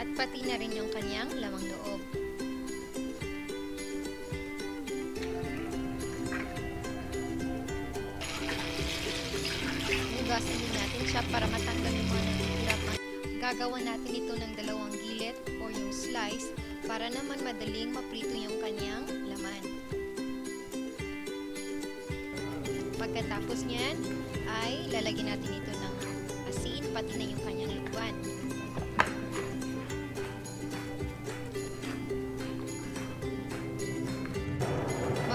at pati na rin yung kanyang lamang loob. Hugasan din natin siya para matanggal yung mga natitira pa. Gagawa natin ito ng dalawang gilid or yung slice para naman madaling maprito yung kanyang laman. Pagkatapos niyan ay lalagyan natin ito ng asin pati na yung kanyang lutuan.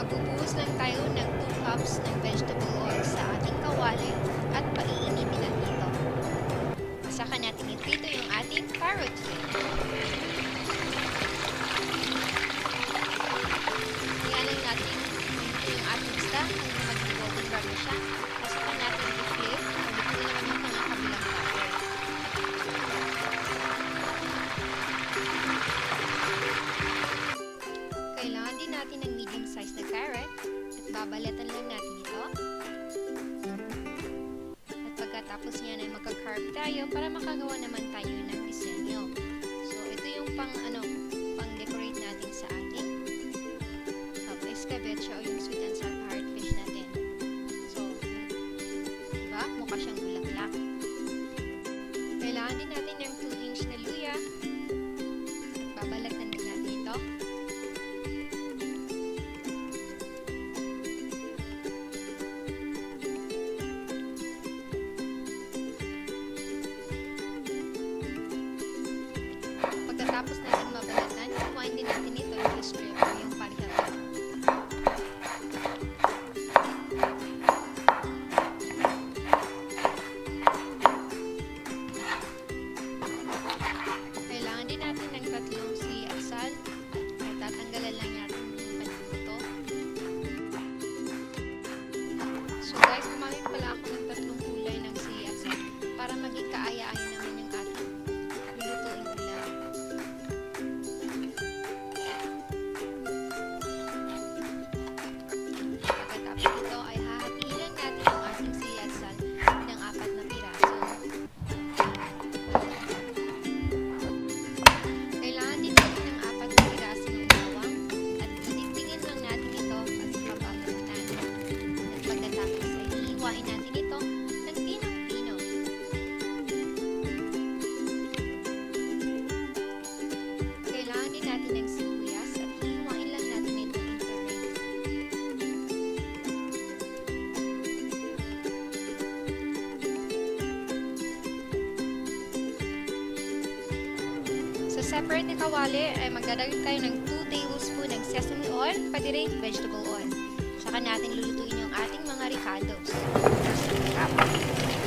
Magbubuhos lang tayo ng 2 cups ng vegetable oil sa ating kawali at paiinitin lang ito. Saka natin iprito yung ating carrot natin ng medium size na carrot at babalatan lang natin ito. At pagkatapos niyan ay magka-carve tayo para makagawa naman tayo ng disenyo. So, ito yung pang ano, pang decorate natin sa ating uh, escabeche o yung sweet and sour heart fish natin. So, diba? Mukha siyang bulaklak. Kailangan din natin para Separate na kawali ay magdadagdag tayo ng 2 tablespoon ng sesame oil, pati rin vegetable oil. Saka natin lulutuin yung ating mga ricados. Magigisa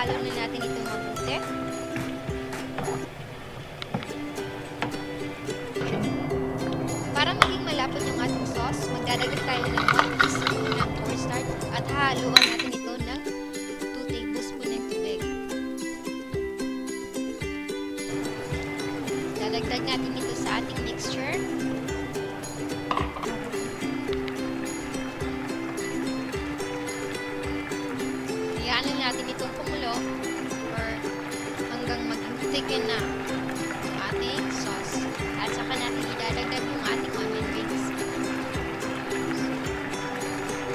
Ihalo na natin ito mabuti. Para maging malapot yung ating sauce, magdadagdag tayo ng 1 teaspoon ng cornstarch at haluan natin ito ng 2 tablespoon ng tubig. Dadagdag natin ito sa ating mixture. Lang natin itong kumulo or hanggang maging thicken na yung ating sauce. At saka natin idadagdag yung ating onion rings.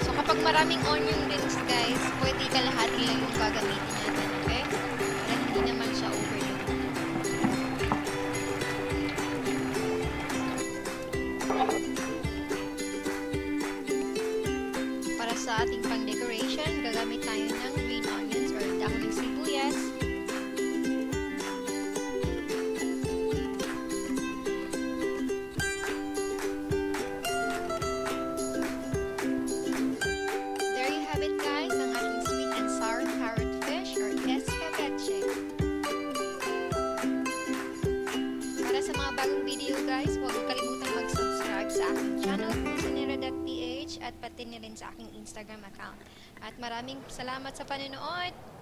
So kapag maraming onion rings guys, pwede kalahati lang yung gagamitin natin, okay? Sa mga bagong video guys, huwag kalimutan mag-subscribe sa aking channel, Kusinera.ph at pati na rin sa aking Instagram account. At maraming salamat sa panonood.